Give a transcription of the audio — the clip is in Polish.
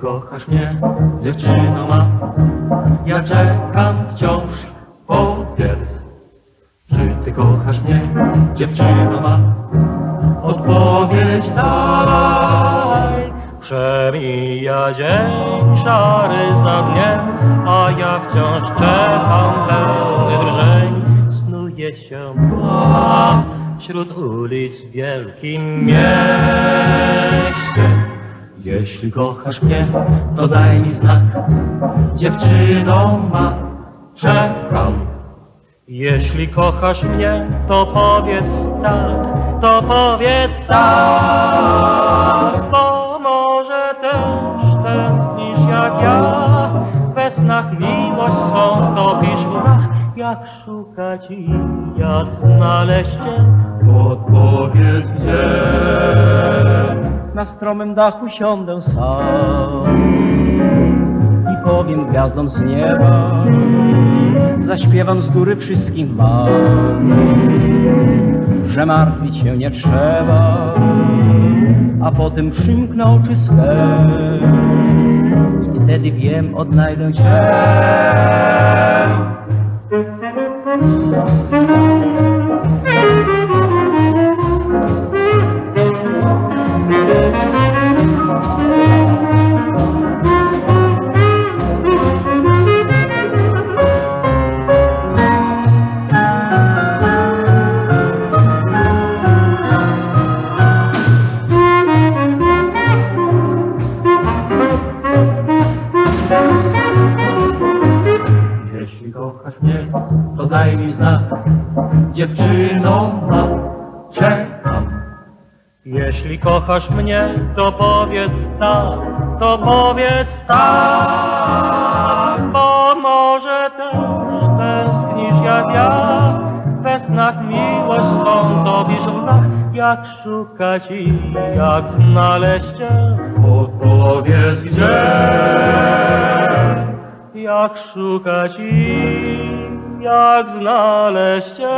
kochasz mnie, dziewczyno ma, ja czekam wciąż, powiedz. Czy ty kochasz mnie, dziewczyno ma? Odpowiedź daj. Przemija dzień szary za dniem, a ja wciąż czekam pełny drżeń. Snuje się mgła wśród ulic w wielkim mieście. Jeśli kochasz mnie, to daj mi znak, dziewczyno ma, czekam. Jeśli kochasz mnie, to powiedz tak, to powiedz tak, bo może też tęsknisz jak ja, we snach miłość swą topisz w jak szukać i jak znaleźć cię, odpowiedz Na stromym dachu siądę sam i powiem gwiazdom z nieba, zaśpiewam z góry wszystkim wam, że martwić się nie trzeba, a potem przymknę oczy swe i wtedy wiem, odnajdę cię. Jeśli kochasz mnie, to daj mi znak, dziewczyno ma, czekam. Jeśli kochasz mnie, to powiedz tak, to powiedz tak, bo może też tęsknisz jak ja, we snach miłość swą w jak szukać i jak znaleźć cię, odpowiedz gdzie jak szukać i jak znaleźć cię.